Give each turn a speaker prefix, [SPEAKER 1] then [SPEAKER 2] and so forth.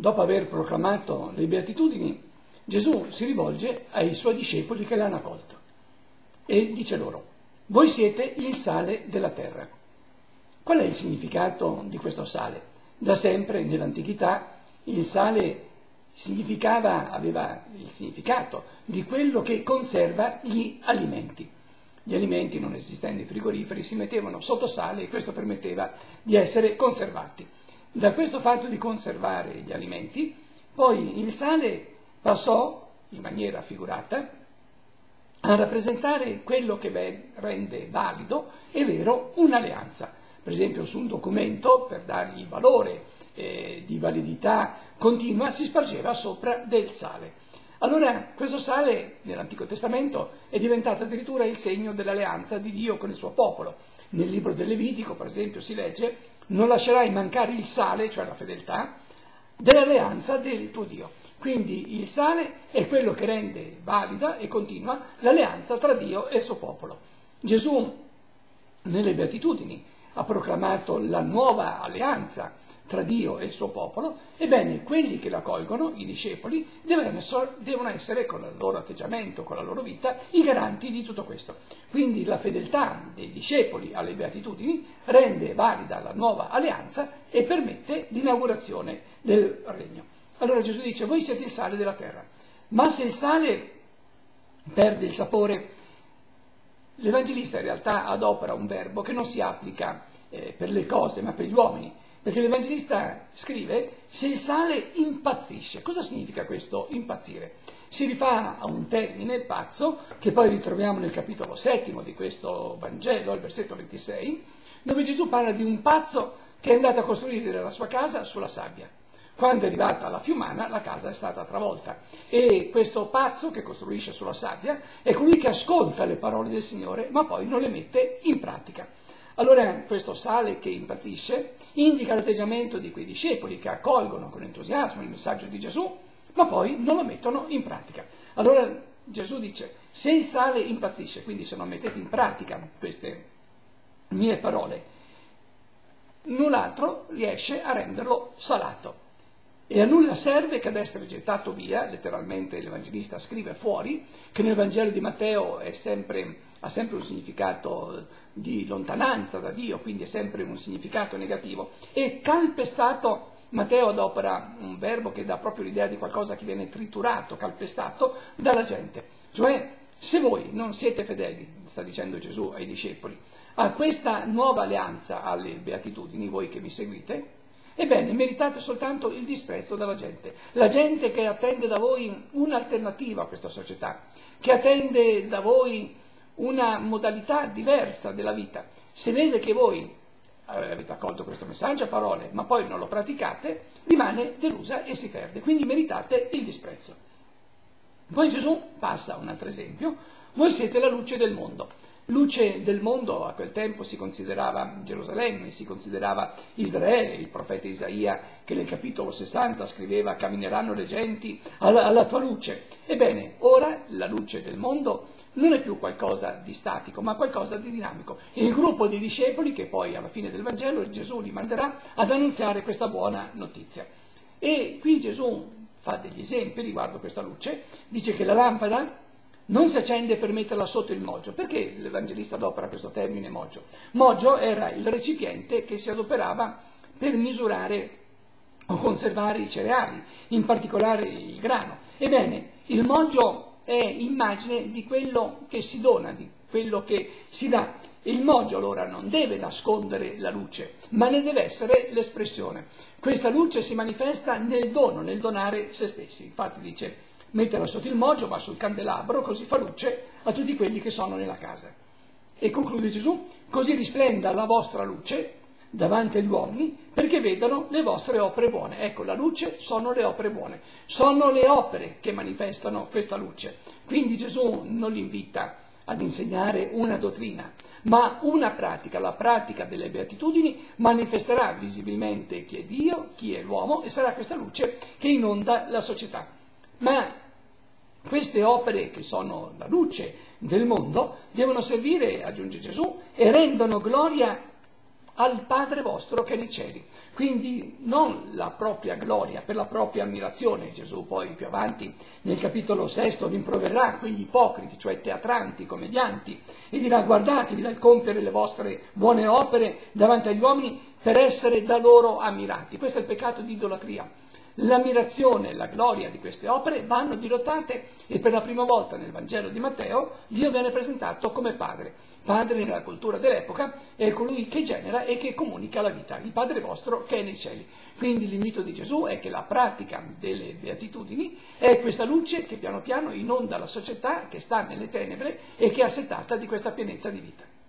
[SPEAKER 1] dopo aver proclamato le beatitudini, Gesù si rivolge ai suoi discepoli che l'hanno accolto e dice loro, voi siete il sale della terra. Qual è il significato di questo sale? Da sempre nell'antichità il sale significava, aveva il significato di quello che conserva gli alimenti. Gli alimenti, non esistendo i frigoriferi, si mettevano sotto sale e questo permetteva di essere conservati. Da questo fatto di conservare gli alimenti, poi il sale passò, in maniera figurata, a rappresentare quello che rende valido e vero un'alleanza. Per esempio su un documento, per dargli valore eh, di validità continua, si spargeva sopra del sale. Allora questo sale nell'Antico Testamento è diventato addirittura il segno dell'alleanza di Dio con il suo popolo. Nel libro del Levitico, per esempio, si legge non lascerai mancare il sale, cioè la fedeltà, dell'alleanza del tuo Dio. Quindi il sale è quello che rende valida e continua l'alleanza tra Dio e il suo popolo. Gesù nelle beatitudini ha proclamato la nuova alleanza tra Dio e il suo popolo, ebbene quelli che la colgono, i discepoli, devono essere con il loro atteggiamento, con la loro vita, i garanti di tutto questo. Quindi la fedeltà dei discepoli alle beatitudini rende valida la nuova alleanza e permette l'inaugurazione del regno. Allora Gesù dice, voi siete il sale della terra, ma se il sale perde il sapore, l'Evangelista in realtà adopera un verbo che non si applica eh, per le cose, ma per gli uomini. Perché l'Evangelista scrive se il sale impazzisce. Cosa significa questo impazzire? Si rifà a un termine pazzo che poi ritroviamo nel capitolo settimo di questo Vangelo, al versetto 26, dove Gesù parla di un pazzo che è andato a costruire la sua casa sulla sabbia. Quando è arrivata la fiumana la casa è stata travolta e questo pazzo che costruisce sulla sabbia è colui che ascolta le parole del Signore ma poi non le mette in pratica. Allora questo sale che impazzisce indica l'atteggiamento di quei discepoli che accolgono con entusiasmo il messaggio di Gesù, ma poi non lo mettono in pratica. Allora Gesù dice, se il sale impazzisce, quindi se non mettete in pratica queste mie parole, null'altro riesce a renderlo salato. E a nulla serve che ad essere gettato via, letteralmente l'Evangelista scrive fuori, che nel Vangelo di Matteo sempre, ha sempre un significato di lontananza da Dio, quindi è sempre un significato negativo, e calpestato, Matteo adopera un verbo che dà proprio l'idea di qualcosa che viene triturato, calpestato dalla gente. Cioè, se voi non siete fedeli, sta dicendo Gesù ai discepoli, a questa nuova alleanza alle beatitudini, voi che mi seguite, ebbene meritate soltanto il disprezzo della gente. La gente che attende da voi un'alternativa a questa società, che attende da voi una modalità diversa della vita. Se vede che voi eh, avete accolto questo messaggio a parole, ma poi non lo praticate, rimane delusa e si perde, quindi meritate il disprezzo. Poi Gesù passa un altro esempio, voi siete la luce del mondo. Luce del mondo a quel tempo si considerava Gerusalemme, si considerava Israele, il profeta Isaia che nel capitolo 60 scriveva cammineranno le genti alla, alla tua luce. Ebbene, ora la luce del mondo non è più qualcosa di statico, ma qualcosa di dinamico. Il gruppo di discepoli che poi alla fine del Vangelo Gesù li manderà ad annunziare questa buona notizia. E qui Gesù fa degli esempi riguardo questa luce, dice che la lampada non si accende per metterla sotto il moggio. Perché l'Evangelista adopera questo termine moggio? Moggio era il recipiente che si adoperava per misurare o conservare i cereali, in particolare il grano. Ebbene, il moggio è immagine di quello che si dona, di quello che si dà. Il moggio allora non deve nascondere la luce, ma ne deve essere l'espressione. Questa luce si manifesta nel dono, nel donare se stessi. Infatti dice, metterla sotto il moggio, va sul candelabro, così fa luce a tutti quelli che sono nella casa. E conclude Gesù, così risplenda la vostra luce davanti agli uomini perché vedano le vostre opere buone. Ecco, la luce sono le opere buone, sono le opere che manifestano questa luce. Quindi Gesù non li invita ad insegnare una dottrina, ma una pratica, la pratica delle beatitudini manifesterà visibilmente chi è Dio, chi è l'uomo e sarà questa luce che inonda la società. Ma queste opere che sono la luce del mondo devono servire, aggiunge Gesù, e rendono gloria al Padre vostro che nei cieli. Quindi non la propria gloria per la propria ammirazione. Gesù poi più avanti nel capitolo sesto rimproverrà quegli ipocriti, cioè teatranti, commedianti, e dirà guardatevi dal compiere le vostre buone opere davanti agli uomini per essere da loro ammirati. Questo è il peccato di idolatria. L'ammirazione e la gloria di queste opere vanno dirottate e per la prima volta nel Vangelo di Matteo Dio viene presentato come Padre. Padre nella cultura dell'epoca è colui che genera e che comunica la vita, il Padre vostro che è nei cieli. Quindi l'invito di Gesù è che la pratica delle beatitudini è questa luce che piano piano inonda la società che sta nelle tenebre e che è assetata di questa pienezza di vita.